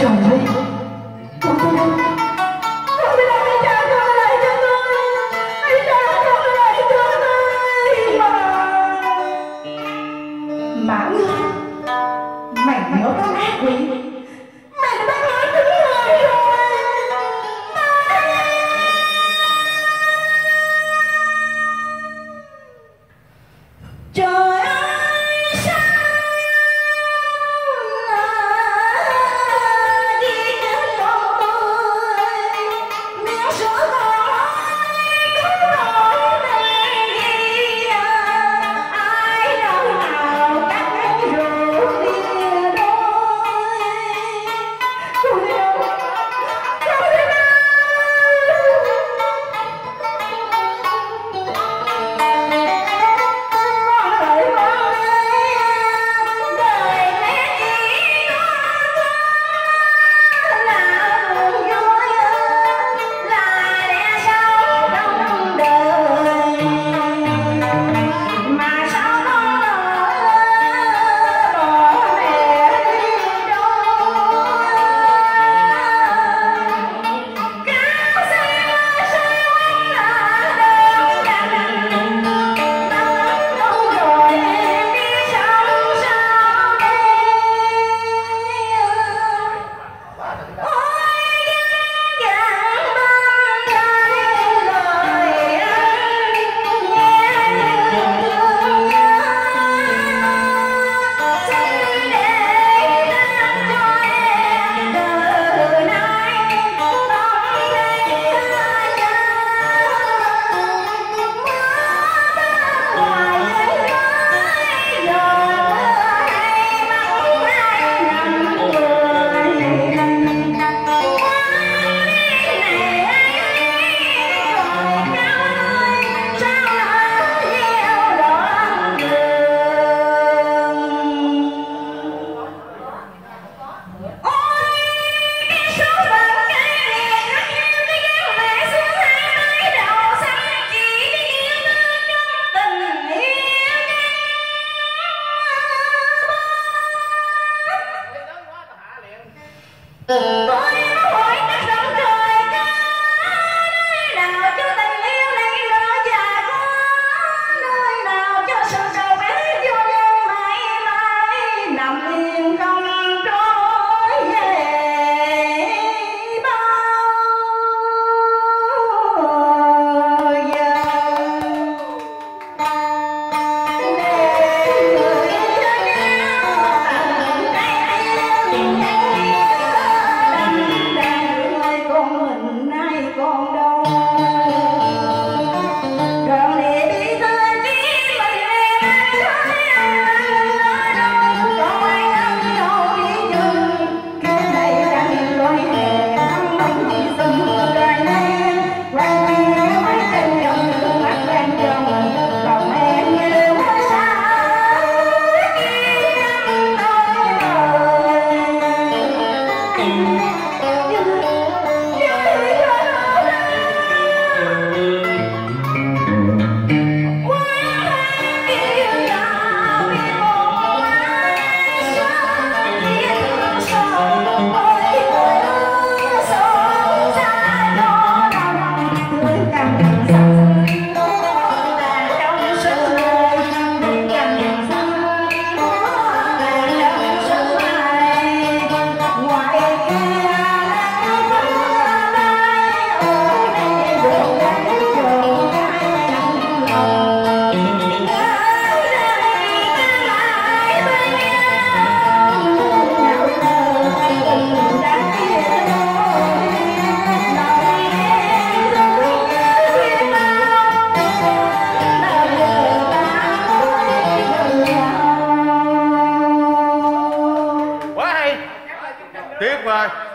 Trời ơi! Uh... bye.